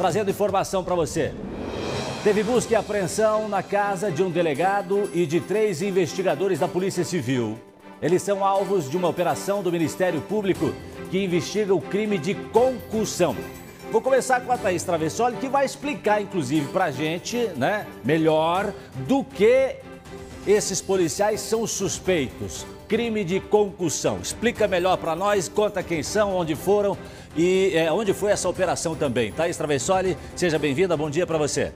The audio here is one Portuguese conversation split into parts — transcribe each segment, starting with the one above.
trazendo informação para você. Teve busca e apreensão na casa de um delegado e de três investigadores da Polícia Civil. Eles são alvos de uma operação do Ministério Público que investiga o crime de concussão. Vou começar com a Thaís Travessoli, que vai explicar, inclusive, para a gente, né, melhor do que esses policiais são suspeitos. Crime de concussão. Explica melhor para nós, conta quem são, onde foram e é, onde foi essa operação também. Thaís Travessoli, seja bem-vinda, bom dia para você.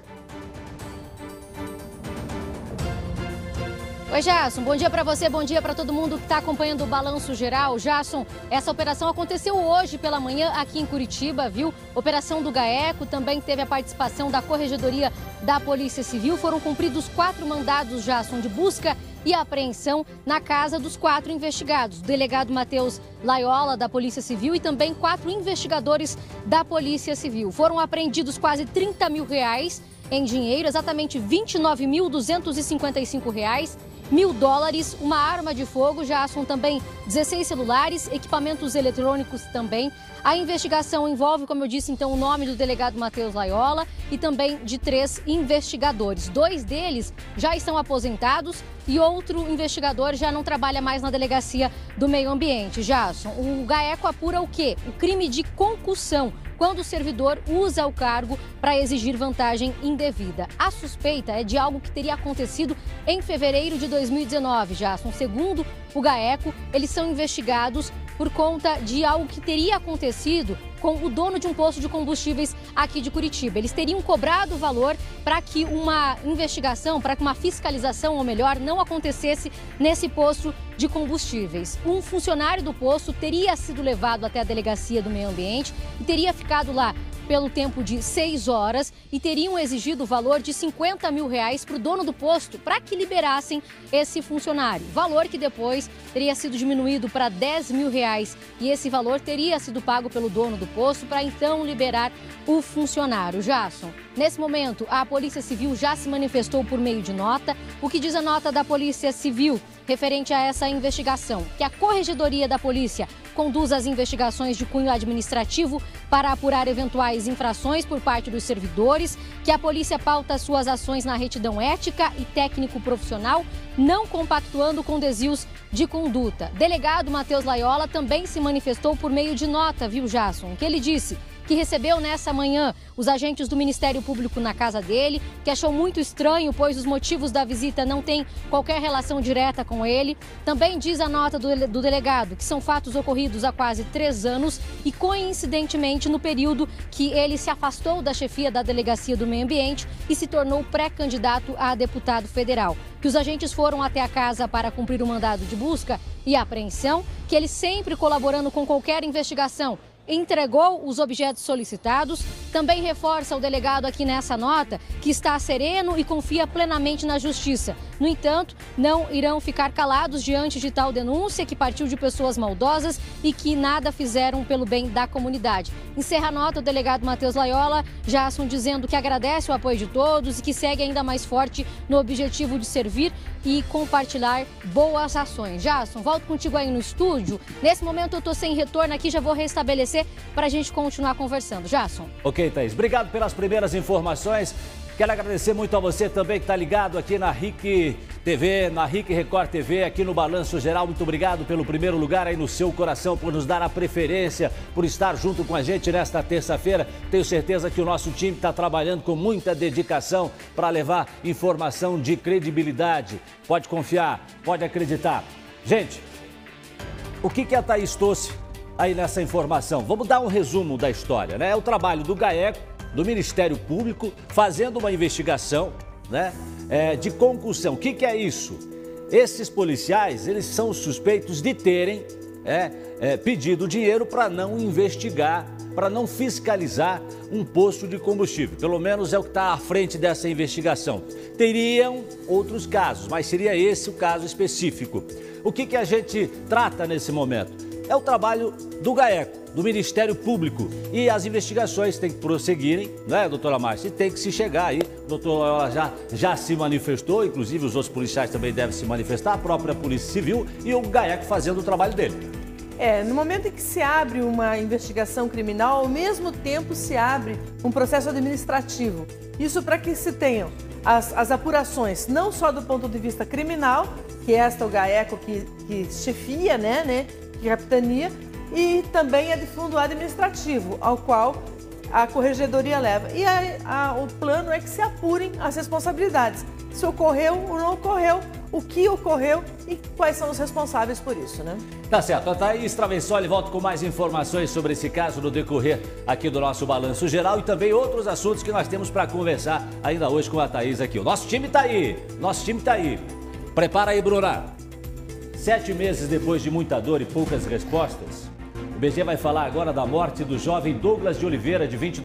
Oi, Jasson. Bom dia para você, bom dia para todo mundo que está acompanhando o Balanço Geral. Jasson, essa operação aconteceu hoje pela manhã aqui em Curitiba, viu? Operação do GAECO, também teve a participação da Corregedoria da Polícia Civil. Foram cumpridos quatro mandados, Jasson, de busca e apreensão na casa dos quatro investigados. O delegado Matheus Laiola, da Polícia Civil, e também quatro investigadores da Polícia Civil. Foram apreendidos quase 30 mil reais em dinheiro, exatamente 29.255 reais mil dólares, uma arma de fogo, já são também 16 celulares, equipamentos eletrônicos também. A investigação envolve, como eu disse, então, o nome do delegado Matheus Laiola e também de três investigadores. Dois deles já estão aposentados e outro investigador já não trabalha mais na delegacia do meio ambiente. Jason, o GAECO apura o quê? O crime de concussão quando o servidor usa o cargo para exigir vantagem indevida. A suspeita é de algo que teria acontecido em fevereiro de 2019, já. Segundo o GAECO, eles são investigados por conta de algo que teria acontecido com o dono de um posto de combustíveis aqui de Curitiba. Eles teriam cobrado o valor para que uma investigação, para que uma fiscalização, ou melhor, não acontecesse nesse posto de combustíveis. Um funcionário do posto teria sido levado até a delegacia do meio ambiente e teria ficado lá pelo tempo de seis horas e teriam exigido o valor de 50 mil reais para o dono do posto para que liberassem esse funcionário. Valor que depois teria sido diminuído para 10 mil reais e esse valor teria sido pago pelo dono do posto para então liberar o funcionário. Jason, nesse momento, a Polícia Civil já se manifestou por meio de nota. O que diz a nota da Polícia Civil referente a essa investigação? Que a Corregedoria da Polícia conduz as investigações de cunho administrativo para apurar eventuais infrações por parte dos servidores, que a polícia pauta suas ações na retidão ética e técnico-profissional, não compactuando com desvios de conduta. Delegado Matheus Laiola também se manifestou por meio de nota, viu, Jason? Que ele disse que recebeu nessa manhã os agentes do Ministério Público na casa dele, que achou muito estranho, pois os motivos da visita não têm qualquer relação direta com ele. Também diz a nota do, do delegado que são fatos ocorridos há quase três anos e, coincidentemente, no período que ele se afastou da chefia da Delegacia do Meio Ambiente e se tornou pré-candidato a deputado federal. Que os agentes foram até a casa para cumprir o mandado de busca e apreensão, que ele sempre colaborando com qualquer investigação entregou os objetos solicitados. Também reforça o delegado aqui nessa nota que está sereno e confia plenamente na justiça. No entanto, não irão ficar calados diante de tal denúncia que partiu de pessoas maldosas e que nada fizeram pelo bem da comunidade. Encerra a nota o delegado Matheus Laiola, Jasson dizendo que agradece o apoio de todos e que segue ainda mais forte no objetivo de servir e compartilhar boas ações. Jasson, volto contigo aí no estúdio. Nesse momento eu estou sem retorno aqui, já vou restabelecer para a gente continuar conversando. Jasson. Ok, Thaís. Obrigado pelas primeiras informações. Quero agradecer muito a você também que está ligado aqui na RIC TV, na RIC Record TV, aqui no Balanço Geral. Muito obrigado pelo primeiro lugar aí no seu coração, por nos dar a preferência, por estar junto com a gente nesta terça-feira. Tenho certeza que o nosso time está trabalhando com muita dedicação para levar informação de credibilidade. Pode confiar, pode acreditar. Gente, o que, que a Thaís trouxe aí nessa informação? Vamos dar um resumo da história, né? É o trabalho do GAECO do Ministério Público fazendo uma investigação né, é, de concussão. O que, que é isso? Esses policiais, eles são suspeitos de terem é, é, pedido dinheiro para não investigar, para não fiscalizar um posto de combustível. Pelo menos é o que está à frente dessa investigação. Teriam outros casos, mas seria esse o caso específico. O que, que a gente trata nesse momento? É o trabalho do GAECO, do Ministério Público. E as investigações têm que prosseguirem, né, doutora Márcia? E tem que se chegar aí. A doutora já, já se manifestou, inclusive os outros policiais também devem se manifestar, a própria Polícia Civil e o GAECO fazendo o trabalho dele. É, no momento em que se abre uma investigação criminal, ao mesmo tempo se abre um processo administrativo. Isso para que se tenham as, as, apurações, não só do ponto de vista criminal, que é esta o GAECO que, que chefia, né, né, capitania, e também é de fundo administrativo, ao qual a corregedoria leva. E a, a, o plano é que se apurem as responsabilidades. Se ocorreu ou não ocorreu, o que ocorreu e quais são os responsáveis por isso, né? Tá certo. A Thaís Travessoli volta com mais informações sobre esse caso no decorrer aqui do nosso Balanço Geral e também outros assuntos que nós temos para conversar ainda hoje com a Thaís aqui. O nosso time tá aí, nosso time tá aí. Prepara aí, Bruna. Sete meses depois de muita dor e poucas respostas, o BG vai falar agora da morte do jovem Douglas de Oliveira, de 22